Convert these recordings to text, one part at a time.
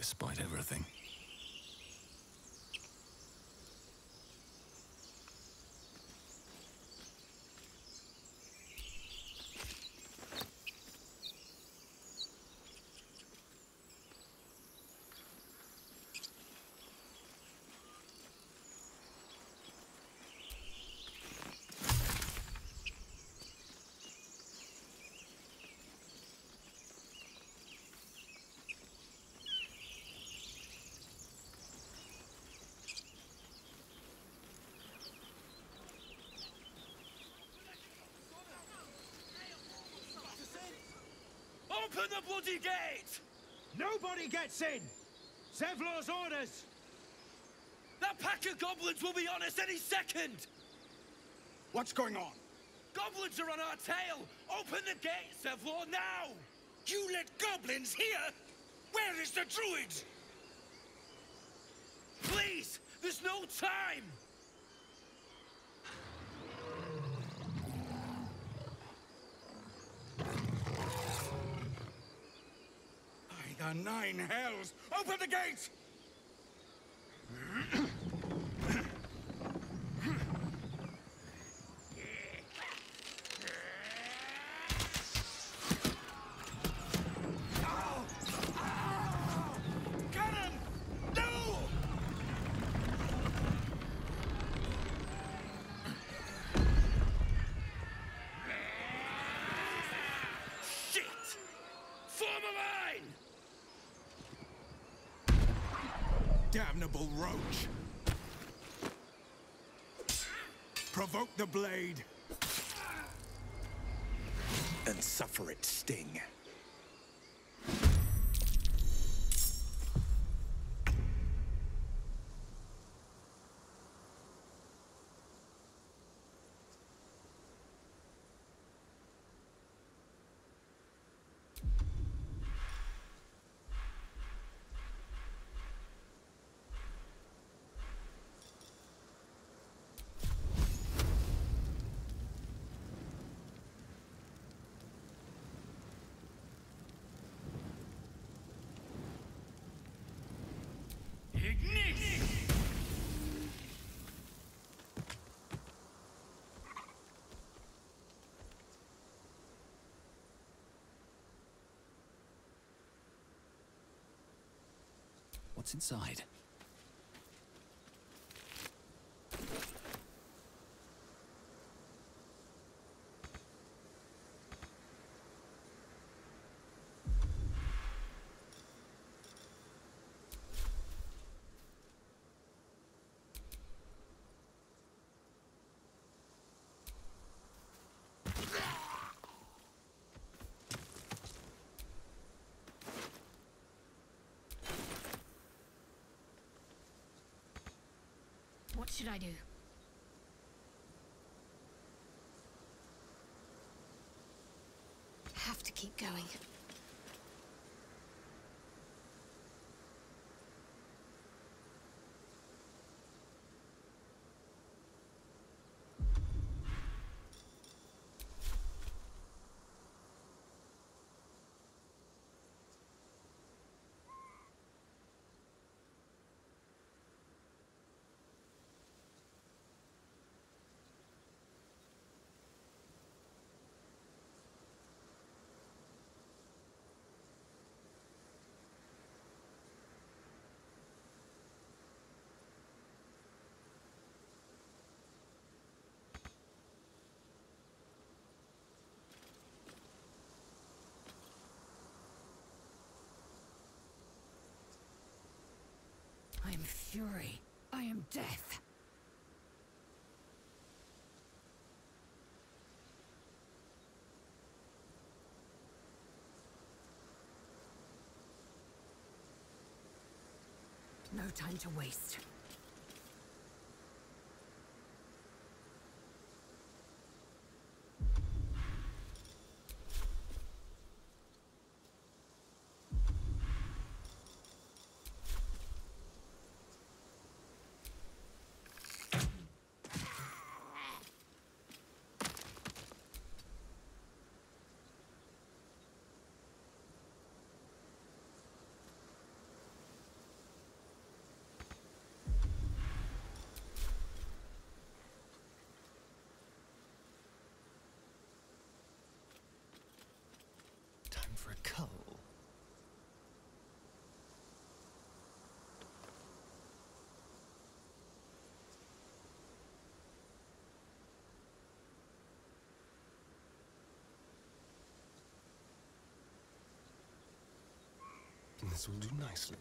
despite everything. Open the bloody gate! Nobody gets in! Zevlor's orders! That pack of goblins will be on us any second! What's going on? Goblins are on our tail! Open the gate, Zevlor, now! You let goblins here? Where is the druid? Please! There's no time! The nine hells! Open the gate! Get him! No! Shit! Form a line! Roach! Provoke the blade! And suffer its sting. What's inside? What should I do? Have to keep going. I am fury. I am death. No time to waste. For cull. This will do nicely.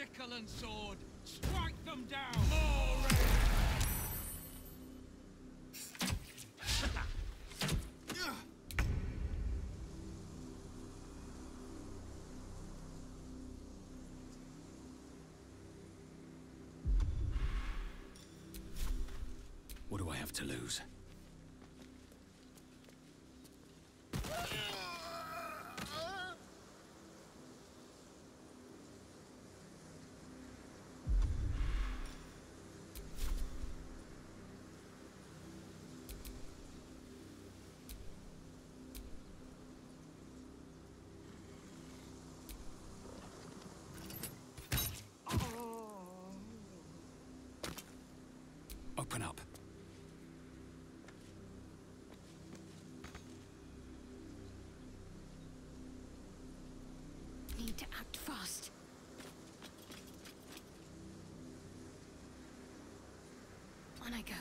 Sickle and sword, strike them down! What do I have to lose? Open up. Need to act fast. On I go.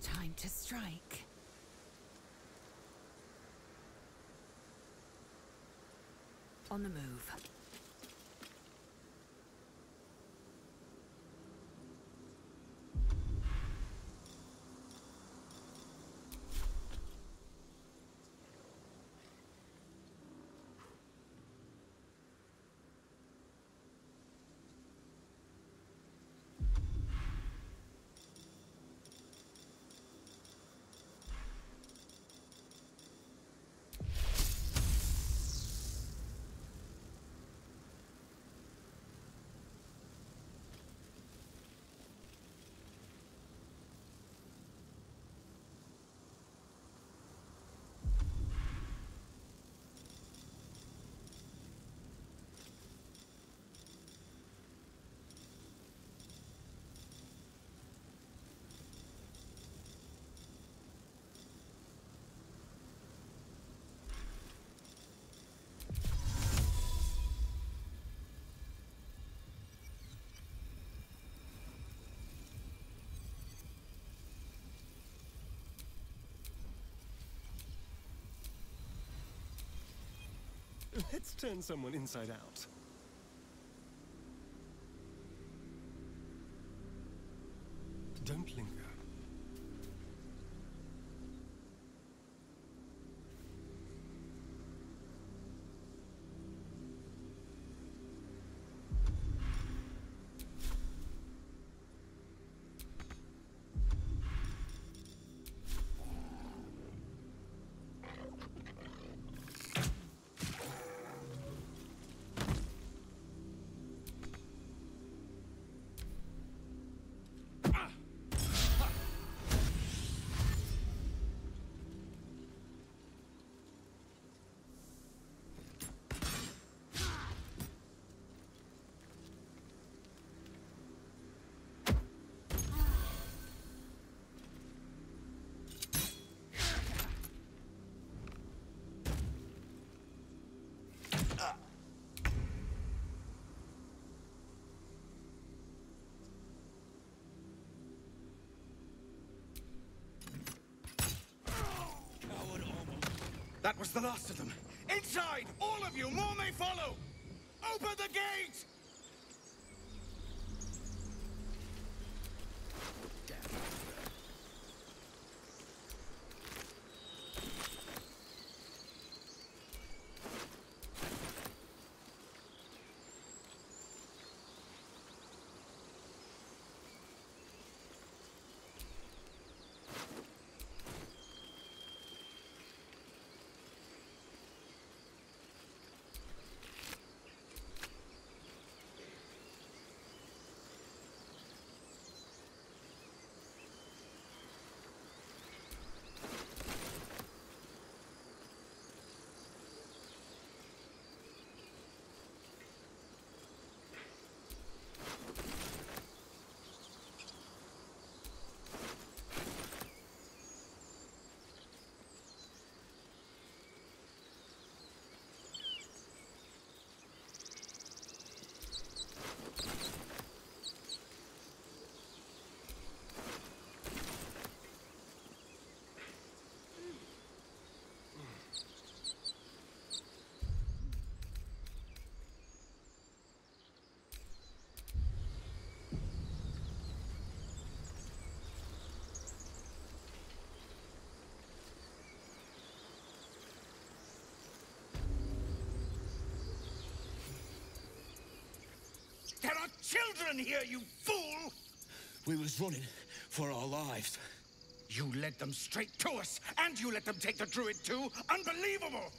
Time to strike. On the move. Let's turn someone inside out. That was the last of them. Inside! All of you! More may follow! Open the gate! There are children here, you fool! We was running for our lives. You led them straight to us, and you let them take the druid too? Unbelievable!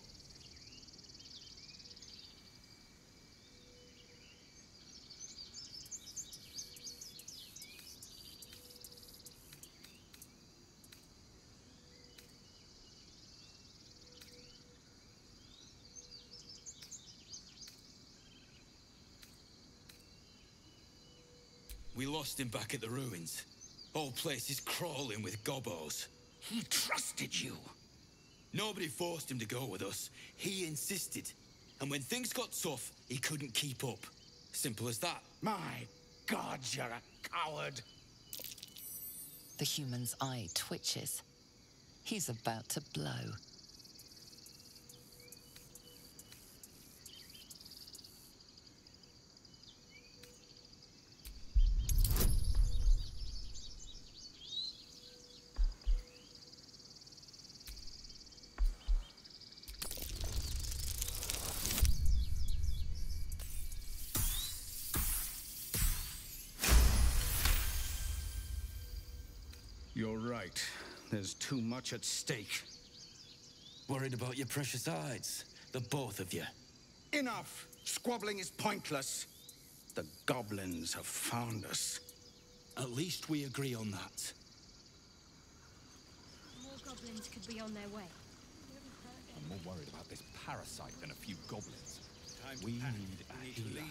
We lost him back at the ruins. Whole place is crawling with gobos. He trusted you. Nobody forced him to go with us. He insisted. And when things got tough, he couldn't keep up. Simple as that. My God, you're a coward. The human's eye twitches. He's about to blow. Much at stake. Worried about your precious hides. The both of you. Enough! Squabbling is pointless. The goblins have found us. At least we agree on that. More goblins could be on their way. I'm more worried about this parasite than a few goblins. Time to We pack. need a We need to healer.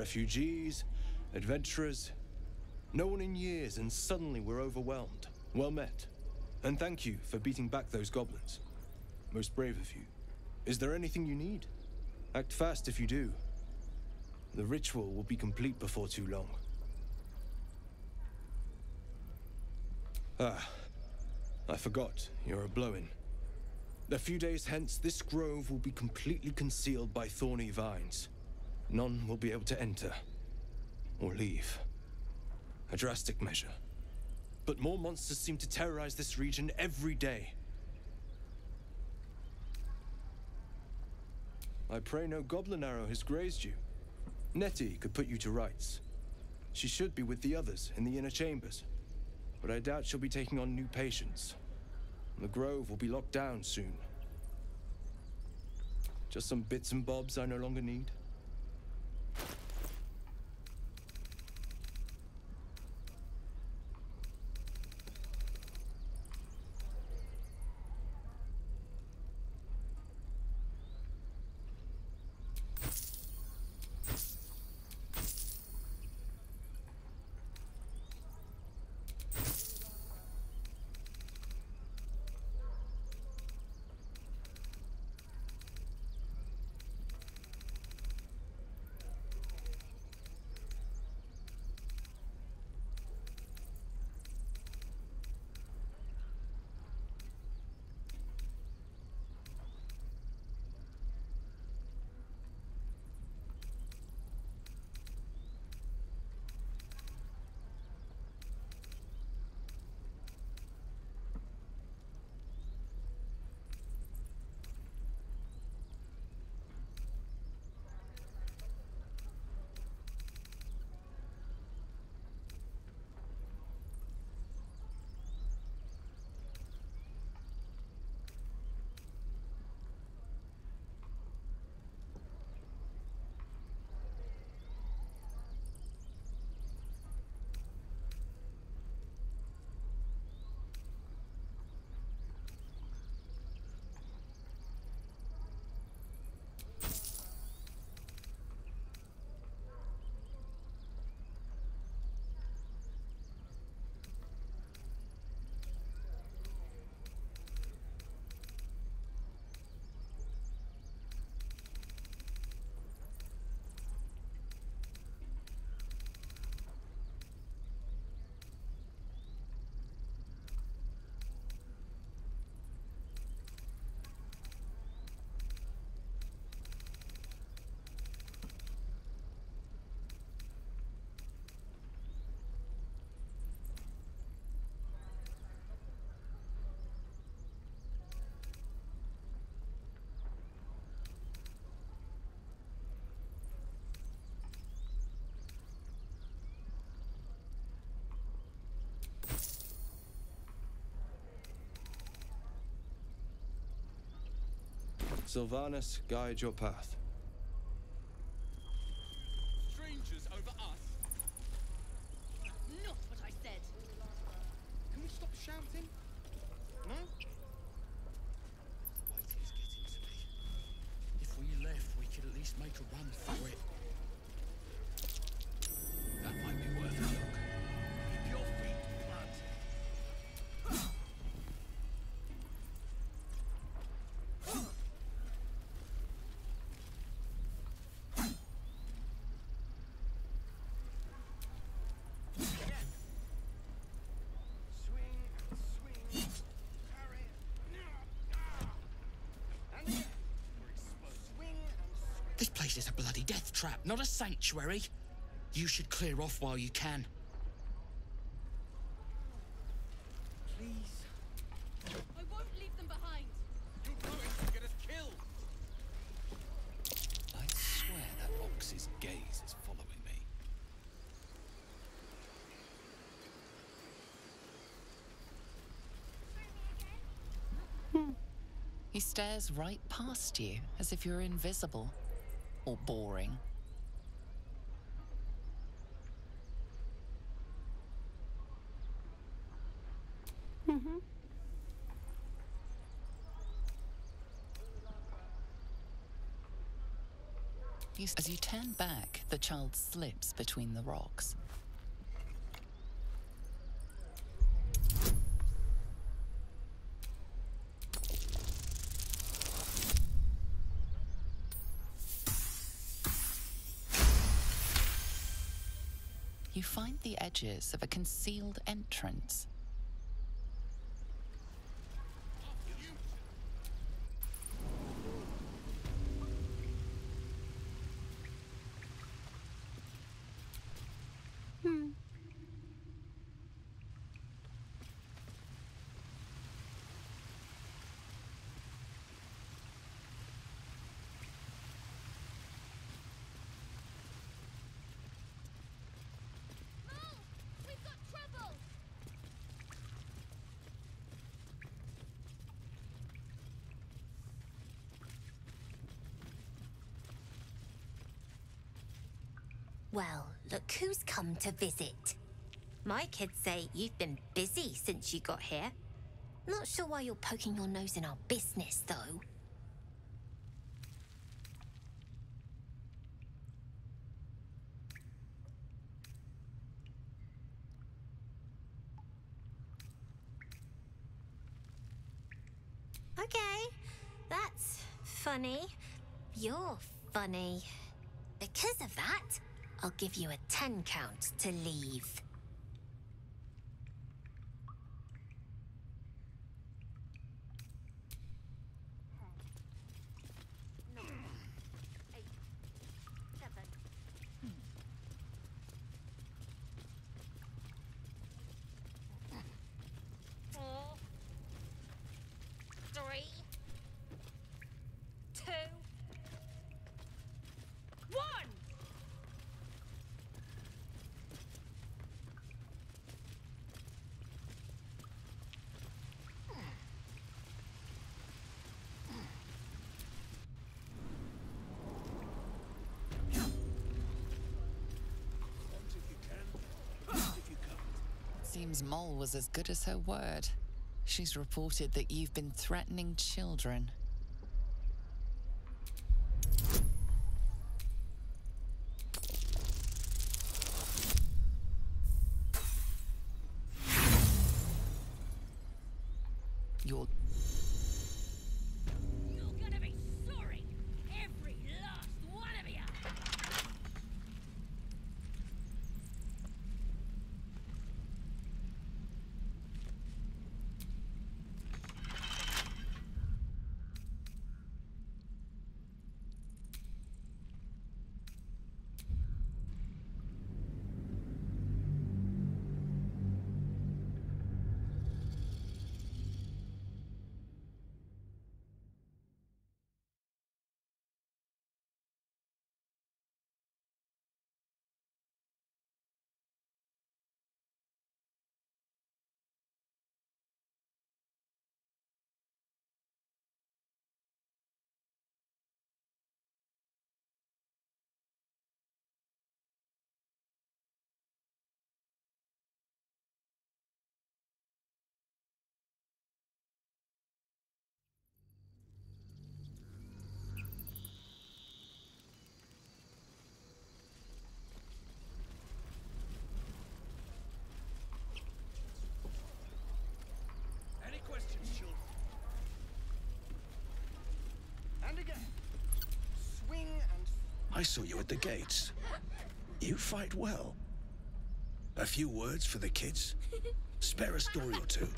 Refugees, adventurers. No one in years, and suddenly we're overwhelmed. Well met. And thank you for beating back those goblins. Most brave of you. Is there anything you need? Act fast if you do. The ritual will be complete before too long. Ah, I forgot. You're a blow-in. A few days hence, this grove will be completely concealed by thorny vines. None will be able to enter or leave. A drastic measure. But more monsters seem to terrorize this region every day. I pray no goblin arrow has grazed you. Nettie could put you to rights. She should be with the others in the inner chambers. But I doubt she'll be taking on new patients. The grove will be locked down soon. Just some bits and bobs I no longer need. Silvanus, guide your path. This place is a bloody death trap, not a sanctuary. You should clear off while you can. Please. I won't leave them behind. You're going to get us killed. I swear that ox's gaze is following me. Hmm. He stares right past you as if you're invisible or boring. Mm-hmm. You- As you turn back, the child slips between the rocks. Of a concealed entrance. Move! We've got trouble! Well, look to visit. My kids say you've been busy since you got here. Not sure why you're poking your nose in our business, though. Okay, that's funny. You're funny. Because of that, I'll give you a 10 count to leave. Four, three, two, one. Seems Mol was as good as her word. She's reported that you've been threatening children. I saw you at the gates. You fight well. A few words for the kids? Spare a story or two.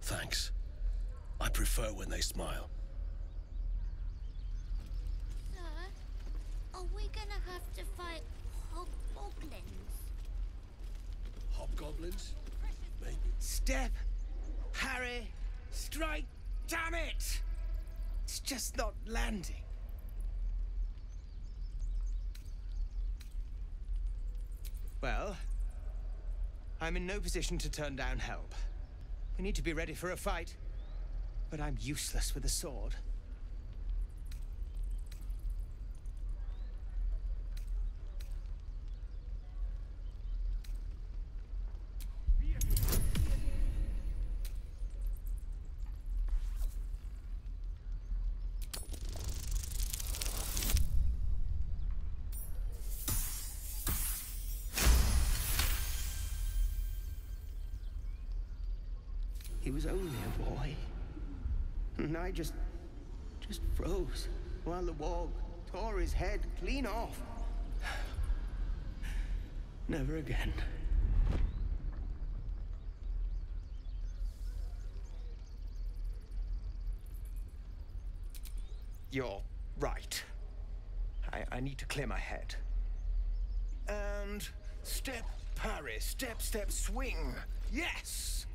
Thanks. I prefer when they smile. Sir, are we gonna have to fight hobgoblins? Hobgoblins? Maybe. Step! Harry! Strike! Damn it! It's just not landing. Well, I'm in no position to turn down help. We need to be ready for a fight. But I'm useless with a sword. Just. just froze while the wall tore his head clean off. Never again. You're right. I, I need to clear my head. And step, parry, step, step, swing. Yes!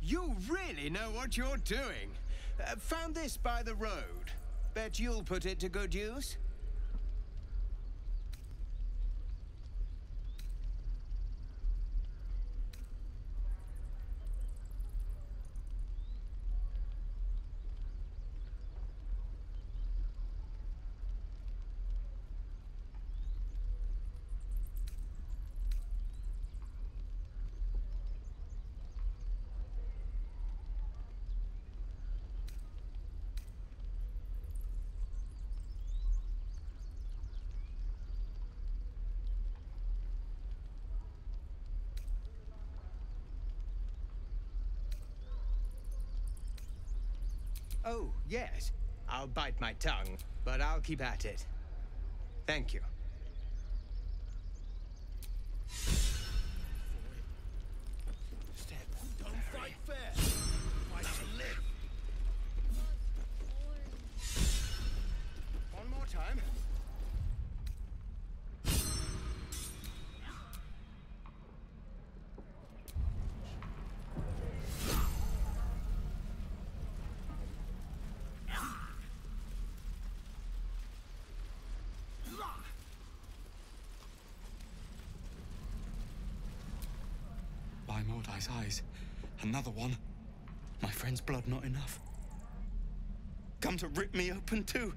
You really know what you're doing. Uh, found this by the road. Bet you'll put it to good use. Oh, yes. I'll bite my tongue, but I'll keep at it. Thank you. Mordai's eyes. Another one. My friend's blood not enough. Come to rip me open too.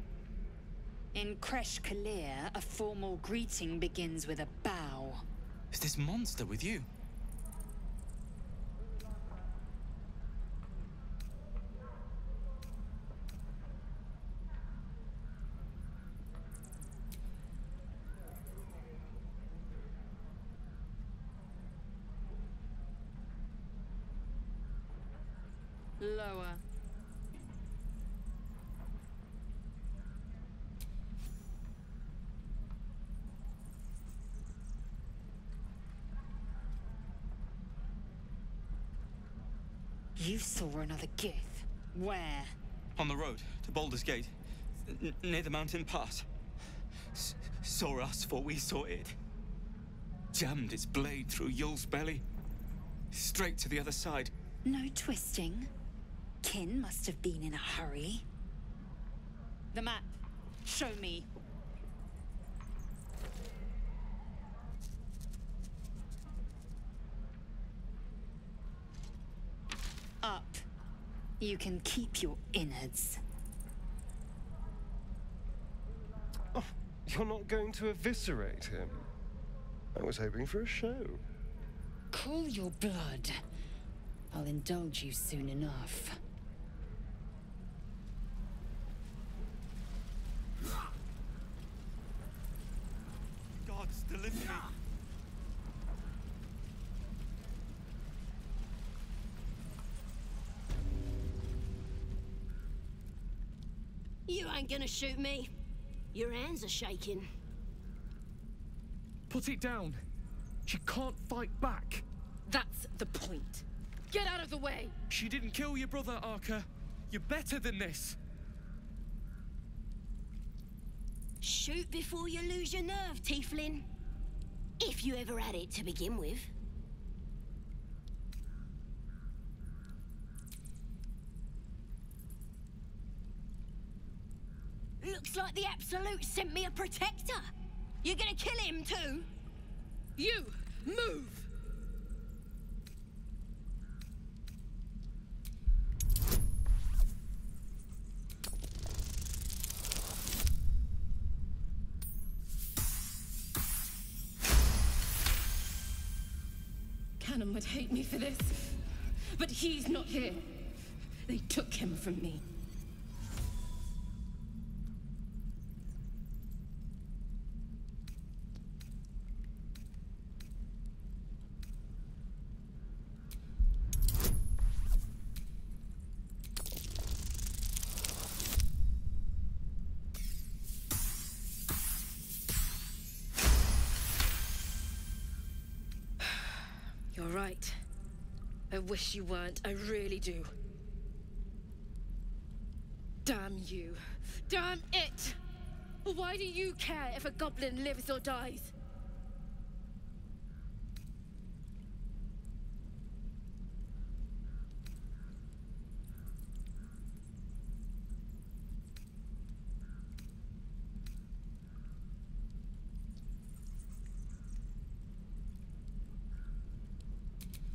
In Crèche K'liir, a formal greeting begins with a bow. Is this monster with you? You saw another Gith. Where? On the road to Baldur's Gate, n- near the mountain pass. S- saw us for we saw it. Jammed its blade through Yul's belly. Straight to the other side. No twisting. Kin must have been in a hurry. The map. Show me. You can keep your innards. Oh, you're not going to eviscerate him. I was hoping for a show. Cool your blood. I'll indulge you soon enough. God's still me. You ain't gonna shoot me. Your hands are shaking. Put it down. She can't fight back. That's the point. Get out of the way! She didn't kill your brother, Arka. You're better than this. Shoot before you lose your nerve, Tiefling. If you ever had it to begin with. Looks like the Absolute sent me a protector. You're gonna kill him too? You! Move! Cannon would hate me for this. But he's not here. They took him from me. You weren't. I really do. Damn you. Damn it! Why do you care if a goblin lives or dies?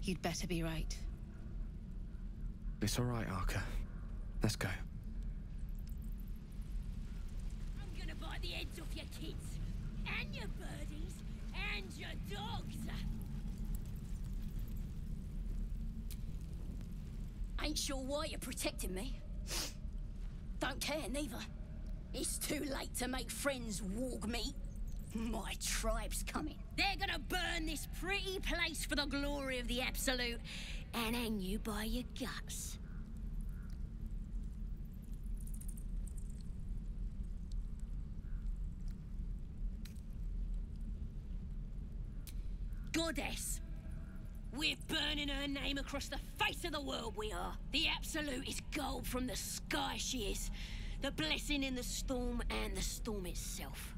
You'd better be right. It's all right, Arka. Let's go. I'm gonna the heads off your kids, and your birdies, and your dogs. Ain't sure why you're protecting me. Don't care, neither. It's too late to make friends warg me. My tribe's coming. They're gonna burn this pretty place for the glory of the Absolute and hang you by your guts. Goddess. We're burning her name across the face of the world, we are. The Absolute is gold from the sky, she is. The blessing in the storm and the storm itself.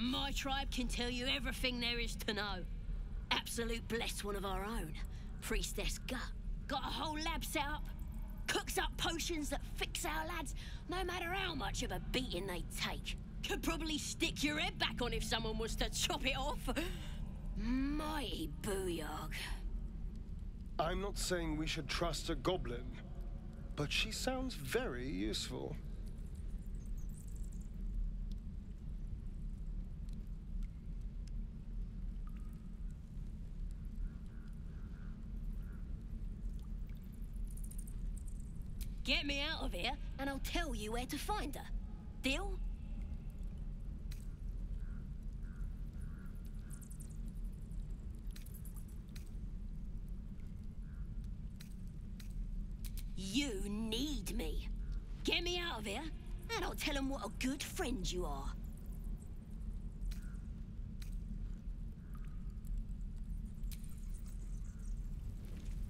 My tribe can tell you everything there is to know. Absolute bless one of our own. Priestess Gut. Got a whole lab set up. Cooks up potions that fix our lads, no matter how much of a beating they take. Could probably stick your head back on if someone was to chop it off. Mighty Booyahg. I'm not saying we should trust a goblin, but she sounds very useful. Get me out of here, and I'll tell you where to find her. Deal? You need me. Get me out of here, and I'll tell them what a good friend you are.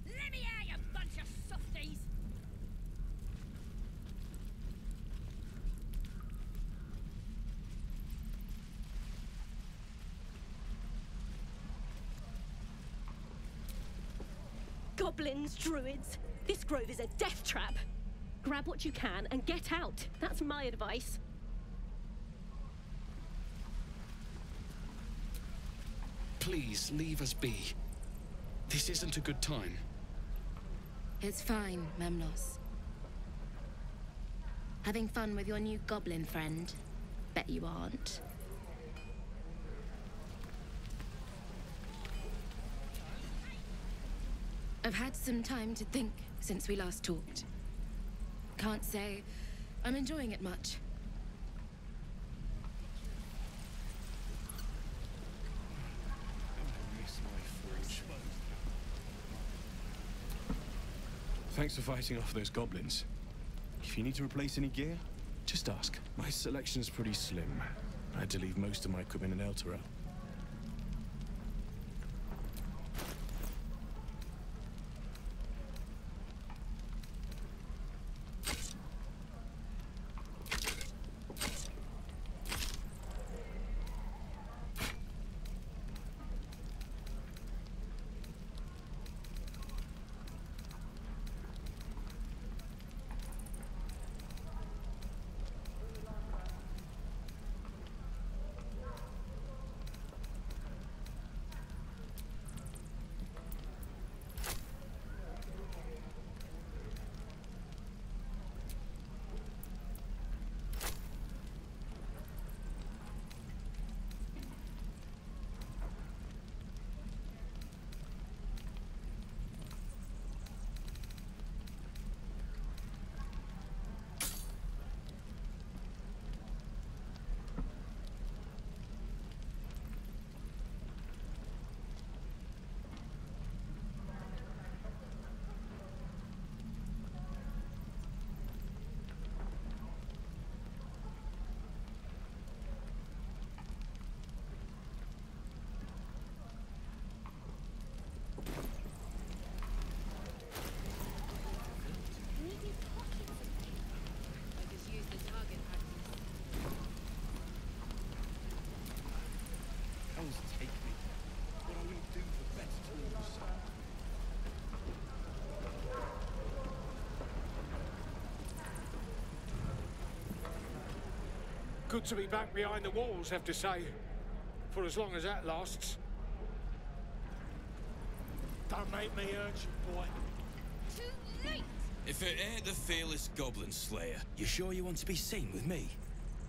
Let me out, you bunch of softies! Goblins, druids. This grove is a death trap. Grab what you can and get out. That's my advice. Please leave us be. This isn't a good time. It's fine, Memnos. Having fun with your new goblin friend? Bet you aren't. I've had some time to think since we last talked. Can't say I'm enjoying it much. Thanks for fighting off those goblins. If you need to replace any gear, just ask. My selection's pretty slim. I had to leave most of my equipment in Elturel. Good to be back behind the walls, have to say. For as long as that lasts. Don't make me hurt you, boy. If it ain't the fearless Goblin Slayer, you sure you want to be seen with me?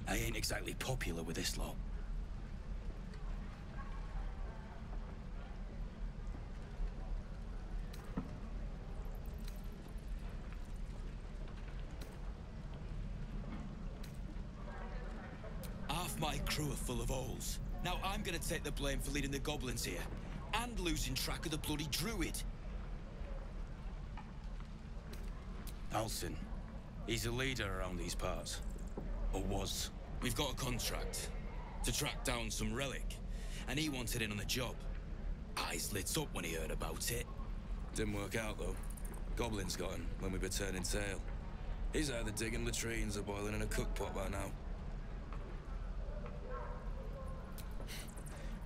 I ain't exactly popular with this lot. Half my crew are full of holes. Now I'm gonna take the blame for leading the goblins here. And losing track of the bloody druid. Halsin. He's a leader around these parts. Or was. We've got a contract. To track down some relic. And he wanted in on the job. Eyes lit up when he heard about it. Didn't work out, though. Goblins got him when we were turning tail. He's either digging latrines or boiling in a cookpot by now.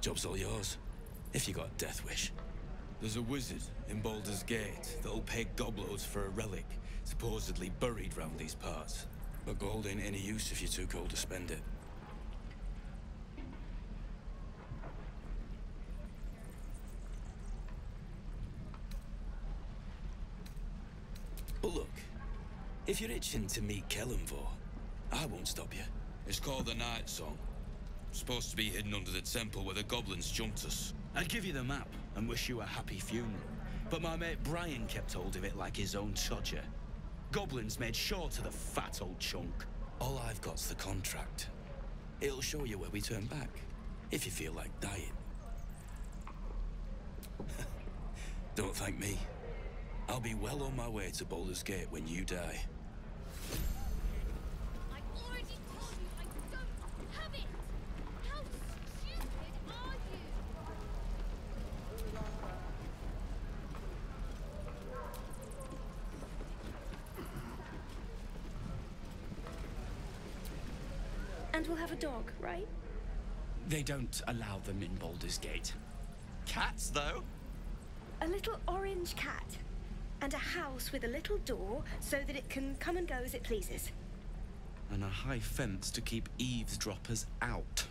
Job's all yours. If you got a death wish. There's a wizard in Baldur's Gate that'll pay gobloads for a relic, supposedly buried round these parts. But gold ain't any use if you're too cold to spend it. But look, if you're itching to meet Kelemvor, I won't stop you. It's called the Night Song. Supposed to be hidden under the temple where the goblins jumped us. I'd give you the map and wish you a happy funeral. But my mate Brian kept hold of it like his own Todger. Goblins made sure to the fat old chunk. All I've got's the contract. It'll show you where we turn back, if you feel like dying. Don't thank me. I'll be well on my way to Baldur's Gate when you die. A dog, right? They don't allow them in Baldur's Gate. Cats, though? A little orange cat. And a house with a little door so that it can come and go as it pleases. And a high fence to keep eavesdroppers out.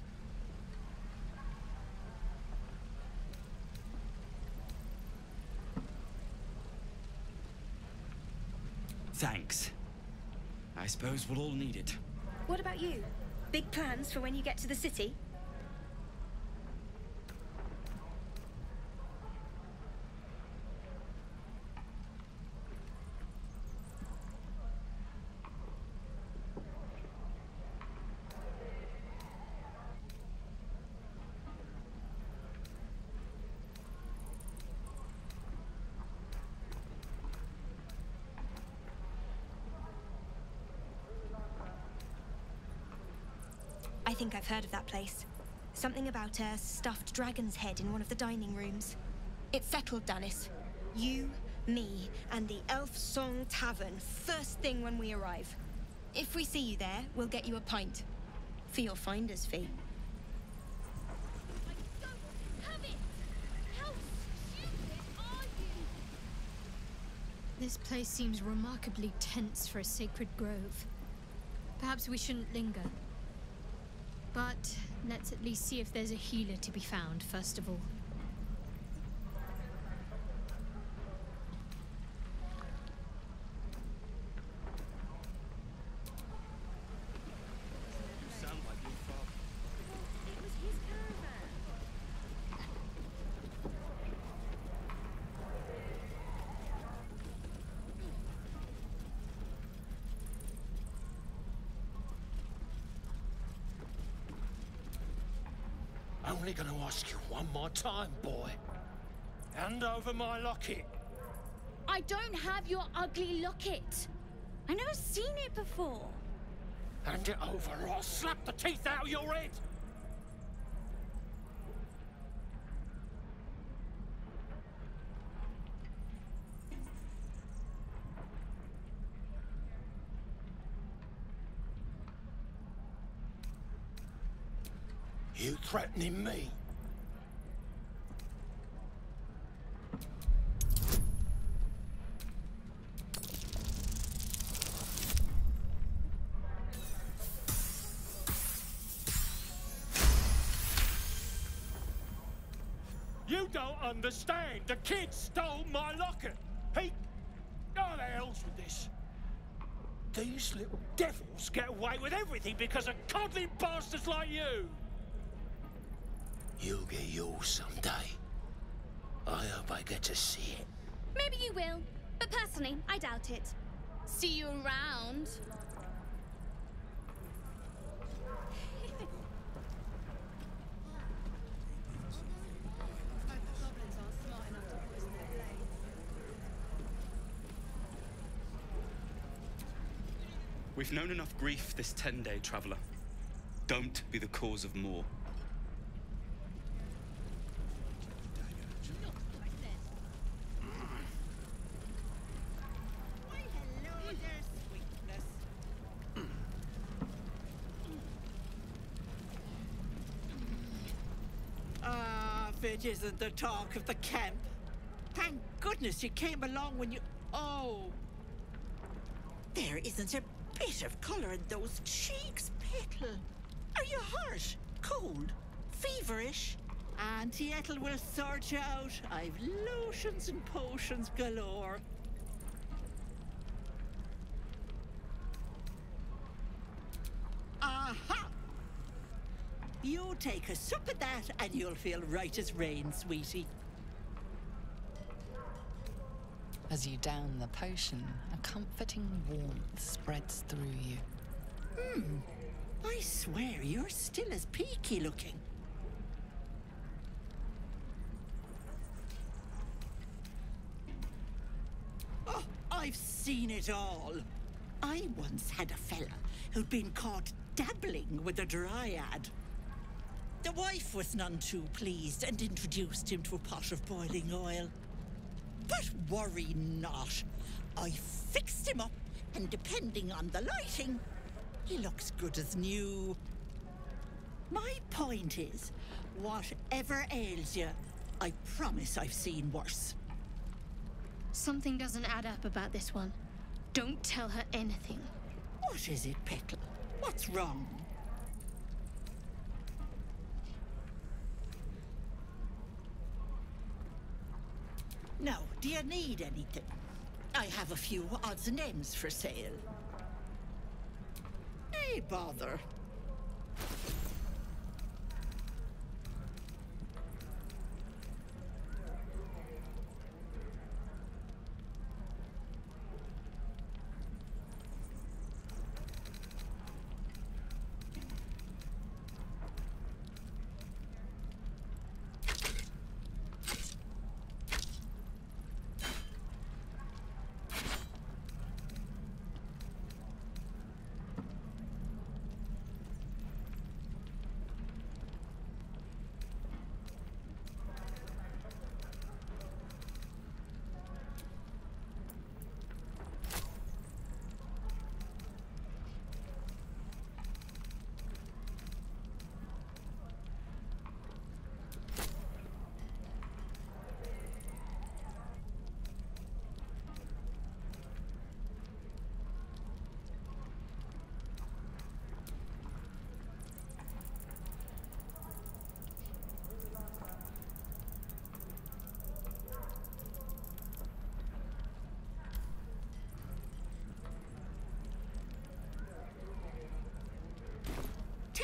Thanks. I suppose we'll all need it. What about you? Big plans for when you get to the city? Think I've heard of that place. Something about a stuffed dragon's head in one of the dining rooms. It's settled, Danis. You, me, and the Elfsong Tavern first thing when we arrive. If we see you there, we'll get you a pint. For your finder's fee. This place seems remarkably tense for a sacred grove. Perhaps we shouldn't linger. But let's at least see if there's a healer to be found, first of all. Only gonna ask you one more time, boy. Hand over my locket. I don't have your ugly locket. I've never seen it before. Hand it over or I'll slap the teeth out of your head. You threatening me? You don't understand. The kid stole my locket. He... Oh, the hell's with this? These little devils get away with everything because of coddling bastards like you. You'll get yours someday. I hope I get to see it. Maybe you will, but personally, I doubt it. See you around. We've known enough grief this ten day traveller. Don't be the cause of more. Ah, it isn't the talk of the camp. Thank goodness you came along when you. Oh! There isn't a bit of colour in those cheeks, Petal. Are you hurt? Cold? Feverish? Auntie Ethel will sort you out. I've lotions and potions galore. Aha! You take a sup of that and you'll feel right as rain, sweetie. As you down the potion, a comforting warmth spreads through you. Hmm. I swear you're still as peaky looking. Oh, I've seen it all. I once had a fella who'd been caught dabbling with a dryad. The wife was none too pleased and introduced him to a pot of boiling oil. But worry not. I fixed him up, and depending on the lighting, he looks good as new. My point is, whatever ails you, I promise I've seen worse. Something doesn't add up about this one. Don't tell her anything. What is it, Petal? What's wrong? Now, do you need anything? I have a few odds and ends for sale. Hey, bother.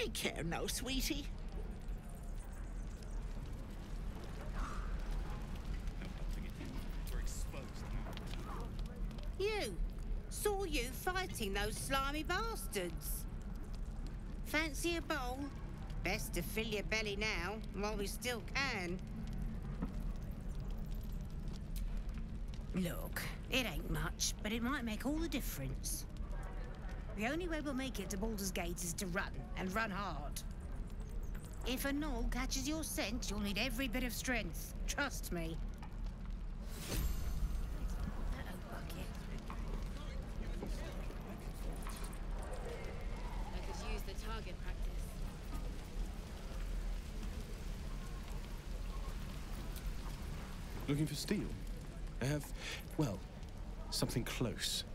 Take care now, sweetie. You! Saw you fighting those slimy bastards. Fancy a bowl? Best to fill your belly now, while we still can. Look, it ain't much, but it might make all the difference. The only way we'll make it to Baldur's Gate is to run, and run hard. If a gnoll catches your scent, you'll need every bit of strength. Trust me. I could use the target practice. Looking for steel? I have, well, something close.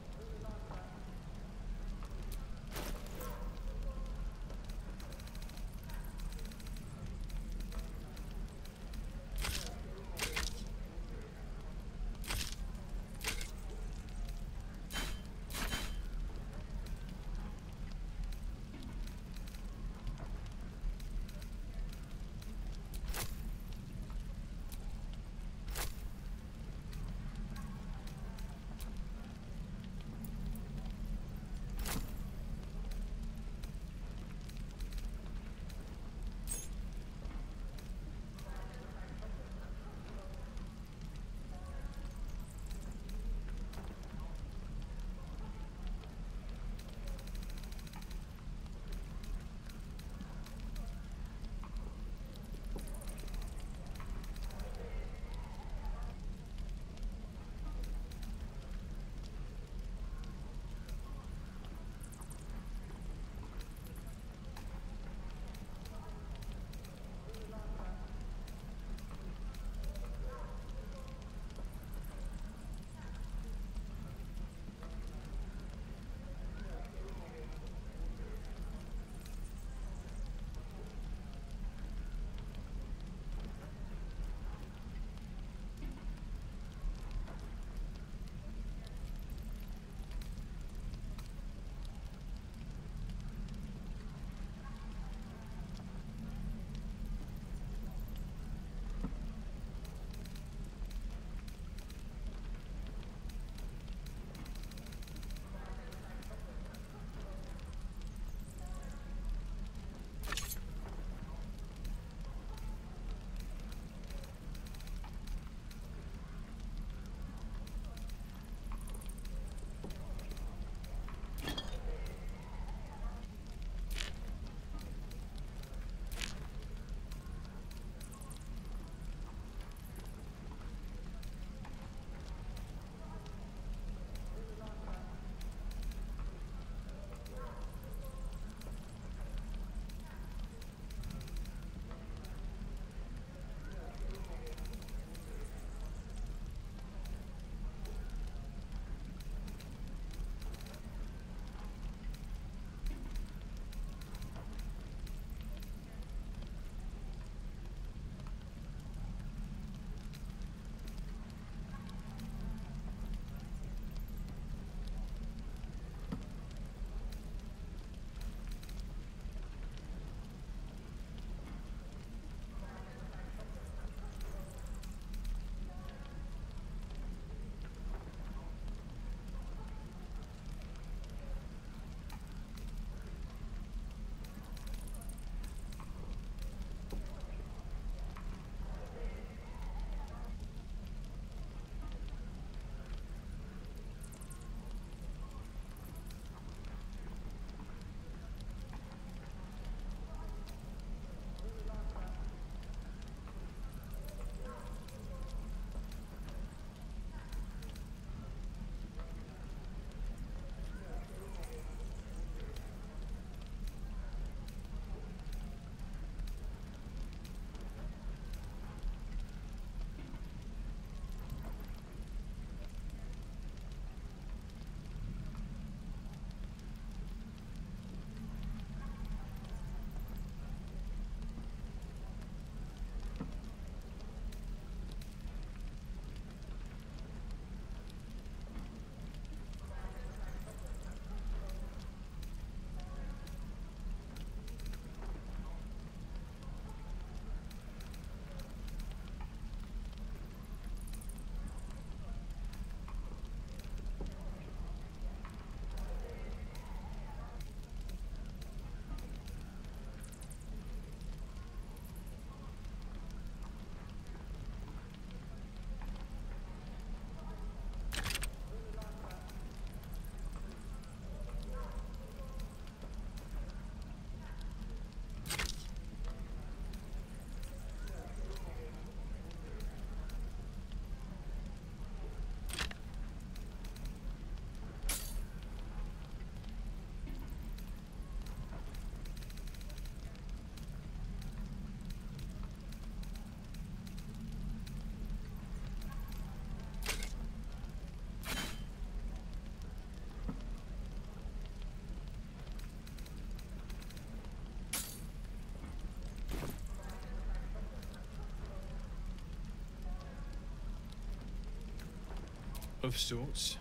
Of sorts.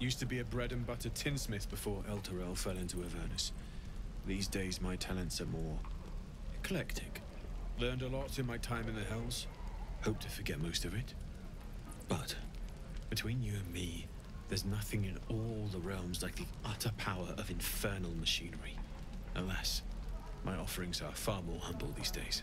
Used to be a bread and butter tinsmith before Elturel fell into Avernus. These days, my talents are more eclectic. Learned a lot in my time in the Hells. Hope to forget most of it. But between you and me, there's nothing in all the realms like the utter power of infernal machinery. Alas, my offerings are far more humble these days.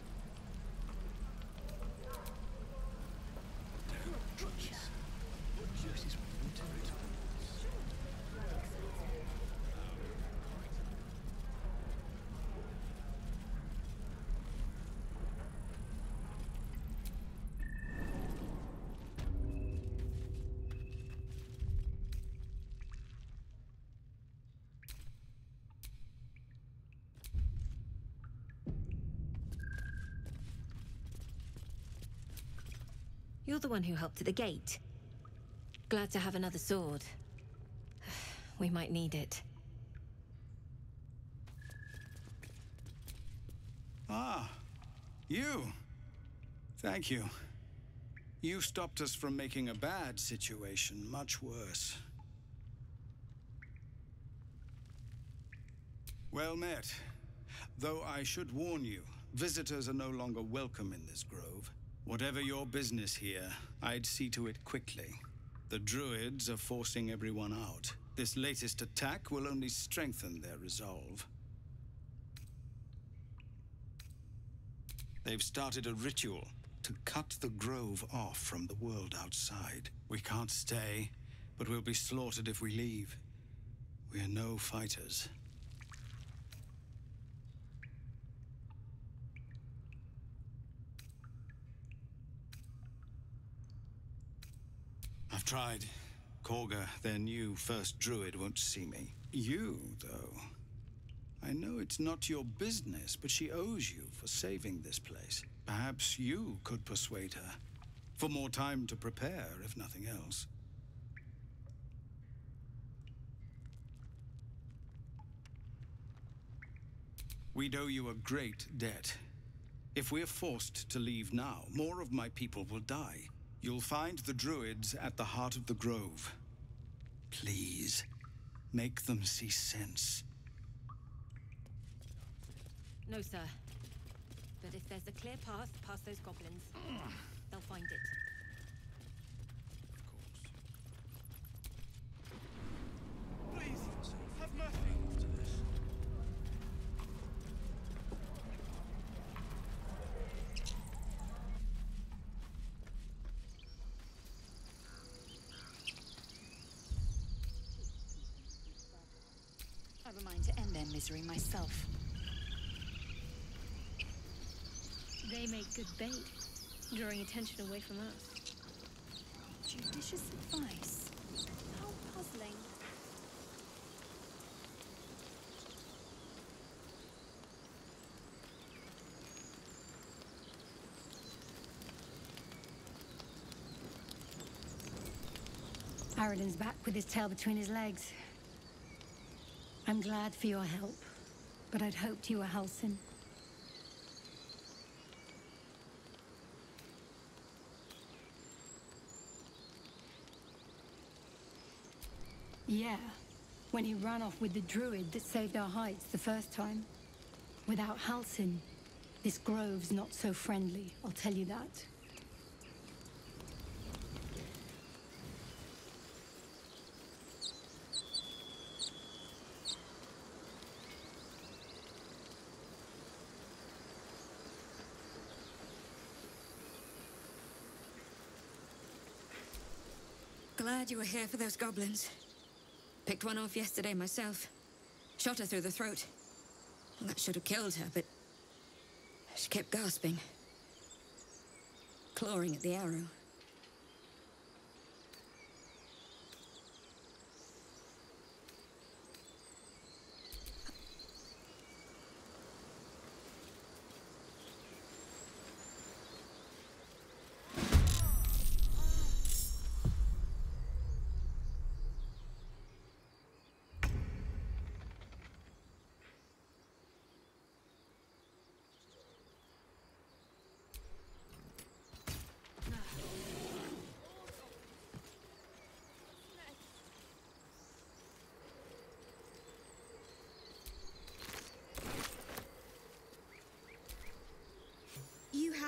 You're the one who helped at the gate. Glad to have another sword. We might need it. Ah, you. Thank you. You stopped us from making a bad situation much worse. Well met. Though I should warn you, visitors are no longer welcome in this grove. Whatever your business here, I'd see to it quickly. The Druids are forcing everyone out. This latest attack will only strengthen their resolve. They've started a ritual to cut the grove off from the world outside. We can't stay, but we'll be slaughtered if we leave. We're no fighters. Tried. Kagha, their new first druid, won't see me. You, though. I know it's not your business, but she owes you for saving this place. Perhaps you could persuade her. For more time to prepare, if nothing else. We'd owe you a great debt. If we're forced to leave now, more of my people will die. You'll find the druids at the heart of the grove. Please, make them see sense. No, sir. But if there's a clear path past those goblins, they'll find it. Please, have mercy. I've a mind to end their misery myself. They make good bait, drawing attention away from us. Judicious advice. How puzzling. Aradin's back with his tail between his legs. I'm glad for your help, but I'd hoped you were Halsin. Yeah, when he ran off with the druid that saved our hides the first time. Without Halsin, this grove's not so friendly, I'll tell you that. Glad you were here for those goblins. Picked one off yesterday myself. Shot her through the throat. Well, that should have killed her, but she kept gasping. Clawing at the arrow.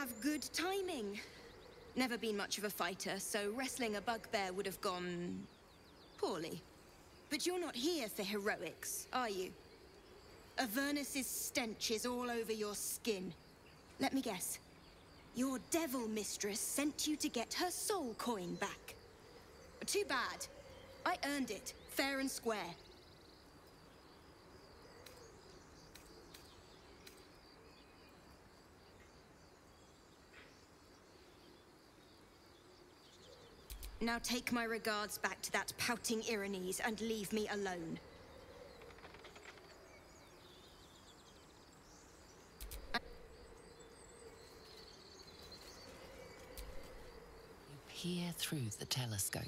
Have good timing. Never been much of a fighter, so wrestling a bugbear would have gone... poorly. But you're not here for heroics, are you? Avernus's stench is all over your skin. Let me guess. Your devil mistress sent you to get her soul coin back. Too bad. I earned it, fair and square. Now take my regards back to that pouting Irenes and leave me alone. You peer through the telescope.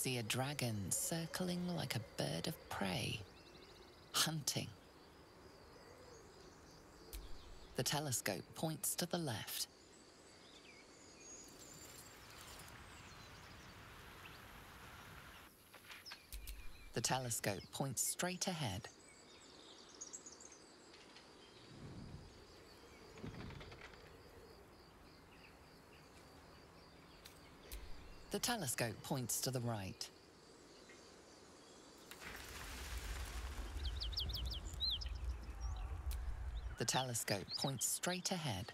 See a dragon circling like a bird of prey, hunting. The telescope points to the left. The telescope points straight ahead. The telescope points to the right. The telescope points straight ahead.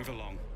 Move along.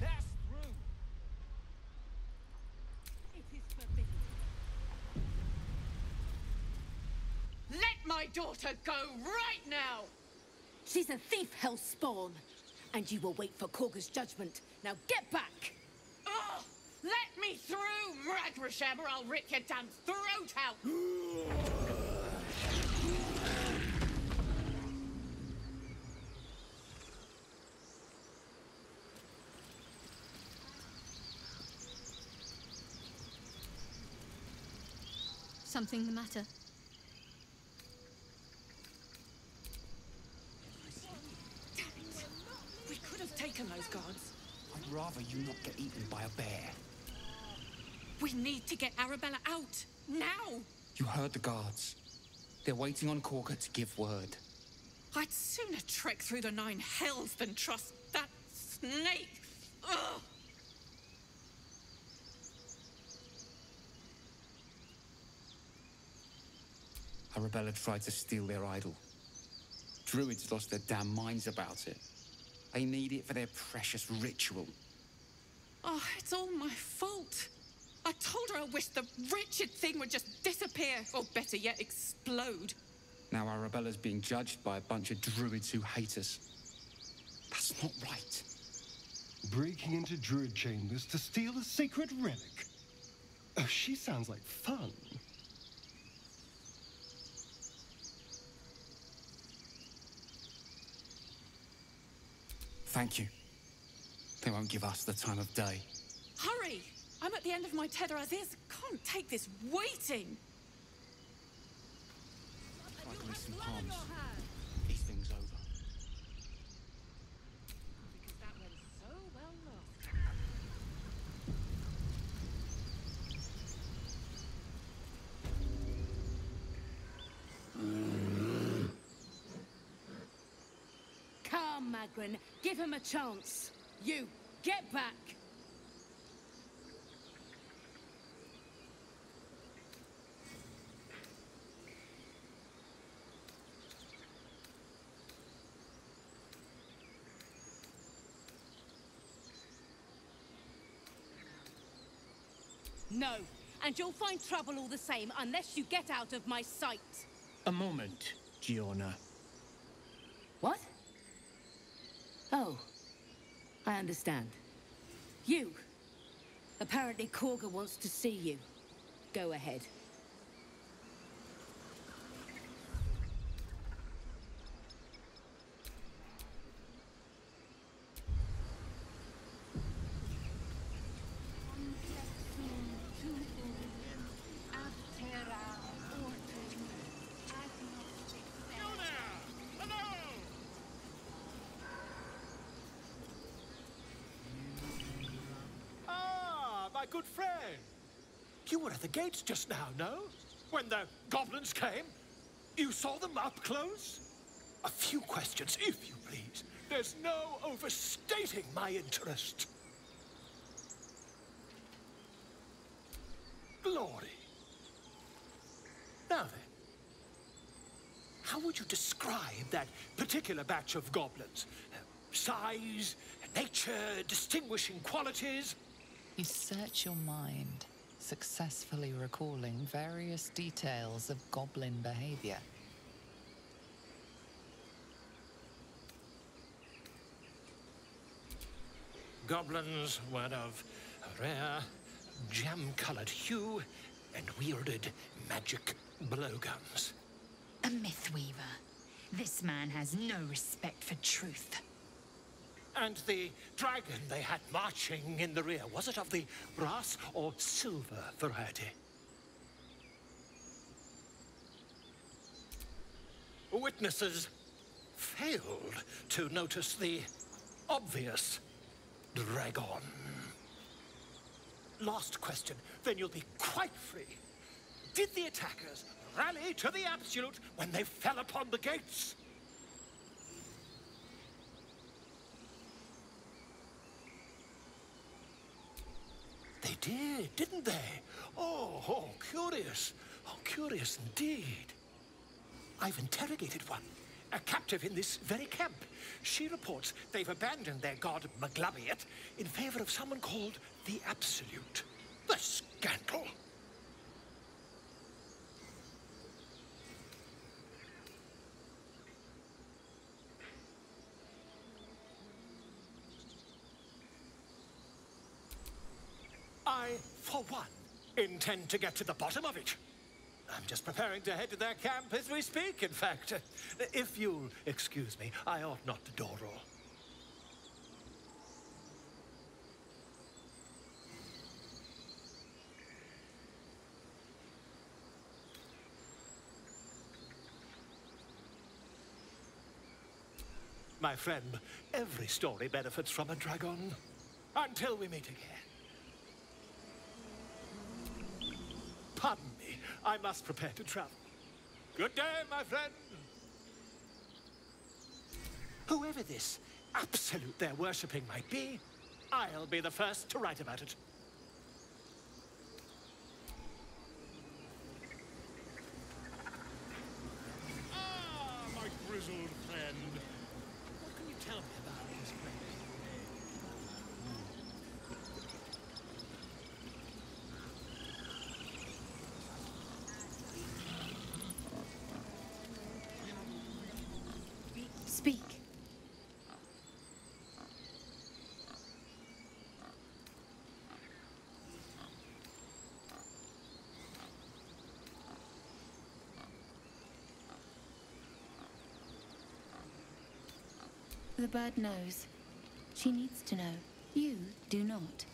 Let through. It is forbidden. Let my daughter go right now! She's a thief, Hellspawn. And you will wait for Kagha's judgment. Now get back! Oh, let me through, Ragrasham, or I'll rip your damn throat out! Something the matter? We could have taken those guards. I'd rather you not get eaten by a bear. We need to get Arabella out. Now! You heard the guards. They're waiting on Kagha to give word. I'd sooner trek through the nine hells than trust that snake. Ugh! Arabella tried to steal their idol. Druids lost their damn minds about it. They need it for their precious ritual. Oh, it's all my fault. I told her I wished the wretched thing would just disappear, or better yet, explode. Now Arabella's being judged by a bunch of druids who hate us. That's not right. Breaking into druid chambers to steal a sacred relic. Oh, she sounds like fun. Thank you. They won't give us the time of day. Hurry! I'm at the end of my tether as is. Can't take this waiting. Try to some palms. These things over. Come, Magrin. Him a chance. You, get back. No, and you'll find trouble all the same unless you get out of my sight. A moment, Giona. What? Oh, I understand. You. Apparently Kagha wants to see you. Go ahead. Ah, my good friend. You were at the gates just now, no? When the goblins came? You saw them up close? A few questions, if you please. There's no overstating my interest. Glory. Now then, how would you describe that particular batch of goblins? Size, nature, distinguishing qualities? You search your mind, successfully recalling various details of goblin behavior. Goblins were of rare, jam-colored hue and wielded magic blowguns. A myth weaver. This man has no respect for truth. And the dragon they had marching in the rear, was it of the brass or silver variety? Witnesses failed to notice the obvious dragon. Last question, then you'll be quite free. Did the attackers rally to the absolute when they fell upon the gates? They did, didn't they? Oh, oh, curious. Oh, curious indeed. I've interrogated one. a captive in this very camp. She reports they've abandoned their god Maglubiyet in favor of someone called the Absolute. The scandal! I, for one, intend to get to the bottom of it. I'm just preparing to head to their camp as we speak, in fact. If you'll excuse me, I ought not to dawdle. My friend, every story benefits from a dragon. Until we meet again. Pardon me, I must prepare to travel. Good day, my friend. Whoever this absolute they're worshipping might be, I'll be the first to write about it. Ah, my grizzled friend. What can you tell me about this place? Speak. The bird knows. She needs to know. You do not.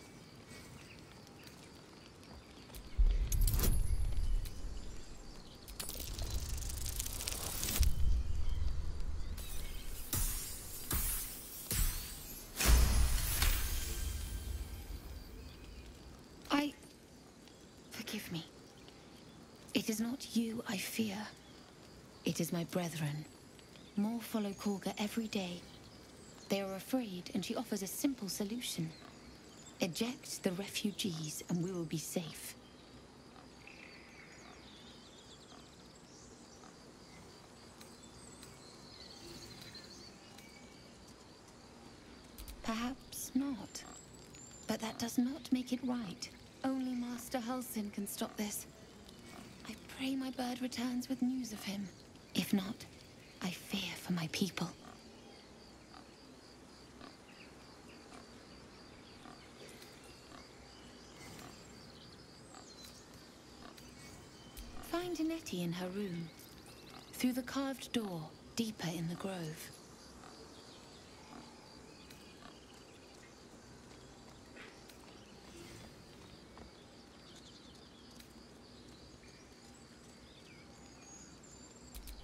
I. Forgive me. It is not you I fear. It is my brethren. More follow Kagha every day. They are afraid, and she offers a simple solution. Eject the refugees, and we will be safe. Perhaps not. But that does not make it right. Only Master Halsin can stop this. I pray my bird returns with news of him. If not, I fear for my people. In her room. Through the carved door, deeper in the grove.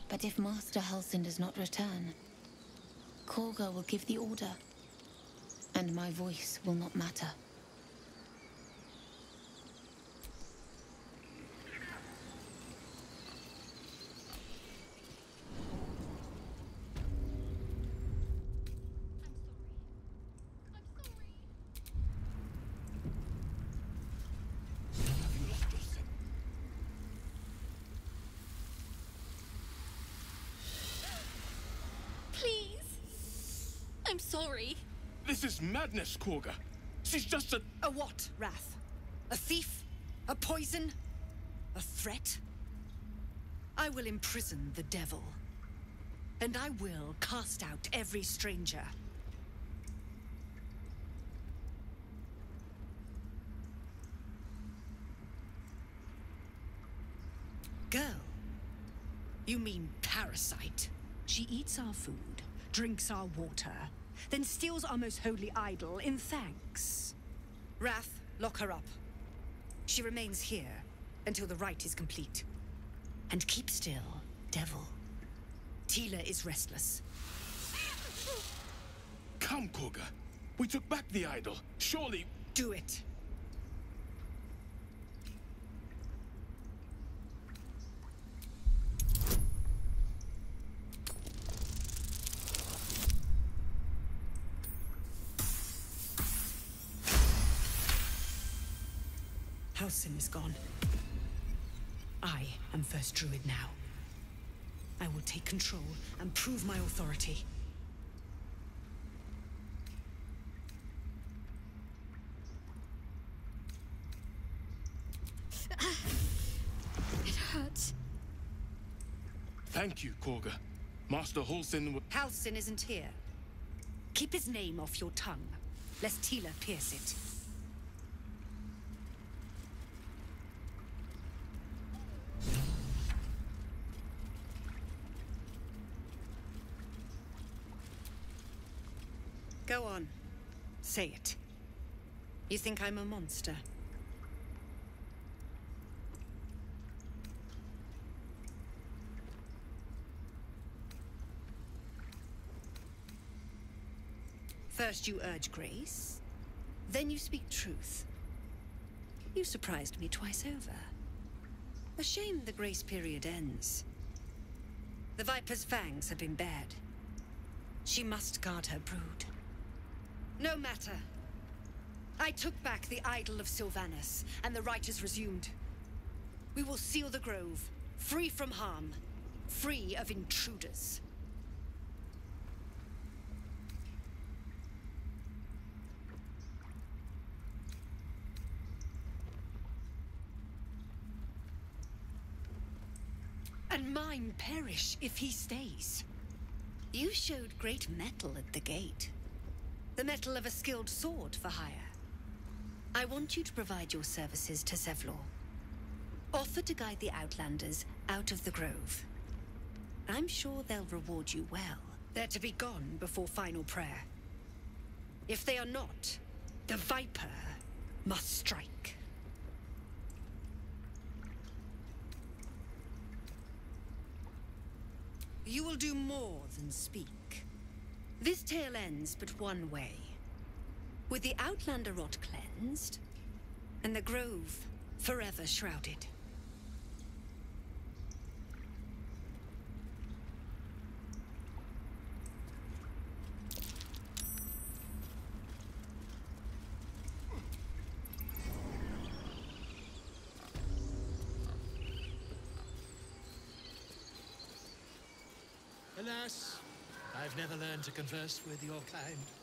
But if Master Halsin does not return, Kagha will give the order, and my voice will not matter. Please. I'm sorry. This is madness, Kagha. She's just a. A what, Rath? A thief? A poison? A threat? I will imprison the devil. And I will cast out every stranger. Girl? You mean parasite? She eats our food, drinks our water, then steals our most holy idol in thanks. Rath, lock her up. She remains here until the rite is complete. And keep still, devil. Tila is restless. Come, Kagha. We took back the idol. Surely. Do it. Halsin is gone. I am first druid now. I will take control and prove my authority. It hurts. Thank you, Kagha. Master Halsin w- Halsin isn't here. Keep his name off your tongue, lest Tila pierce it. Go on. Say it. You think I'm a monster? First you urge grace, then you speak truth. You surprised me twice over. A shame the grace period ends. The Viper's fangs have been bared. She must guard her brood. No matter. I took back the idol of Silvanus, and the rite is resumed. We will seal the grove, free from harm, free of intruders. And mine perish if he stays. You showed great mettle at the gate. The metal of a skilled sword for hire. I want you to provide your services to Zevlor. Offer to guide the Outlanders out of the Grove. I'm sure they'll reward you well. They're to be gone before final prayer. If they are not, the Viper must strike. You will do more than speak. This tale ends but one way. With the Outlander rot cleansed, and the Grove forever shrouded. Alas, I've never learned to converse with your kind.